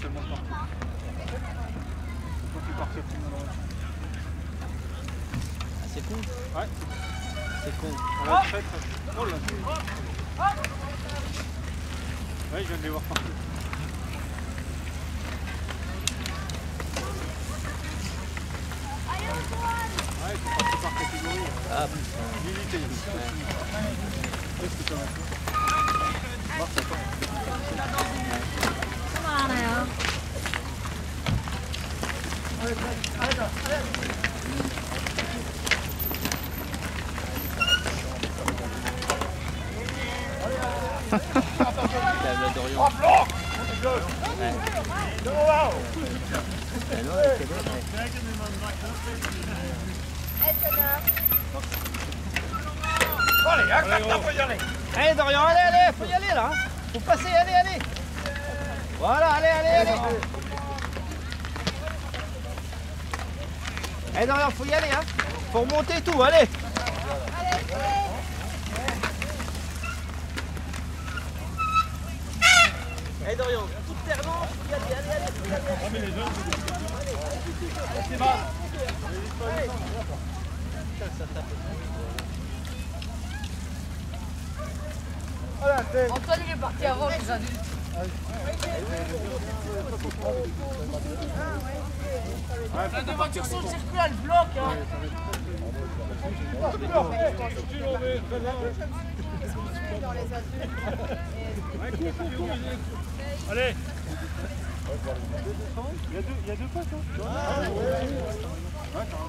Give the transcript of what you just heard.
Seulement de partir. Faut tout le monde. Ah, c'est con. Ouais, C'est con. on va très très. Oh là Ouais, je viens de les voir partir. Ouais, c'est parti par catégorie. Ah, Limité. Qu'est-ce que ça va faire Voir ça Ouais. Ah non, c'est bon, ouais. Allez Dorian, allez, allez, faut y aller là. hein. Faut passer, allez, allez. Voilà, allez, allez, allez. Allez Dorian, faut y aller, hein. Faut remonter tout, allez. Allez Dorian, toute terre non, faut y aller, allez, allez, faut y aller, allez. Antoine il est parti avant les adultes. La deux voitures sur le circuit, elles bloquent. Hein. Allez Il y a deux, il y a deux potes, hein carrément.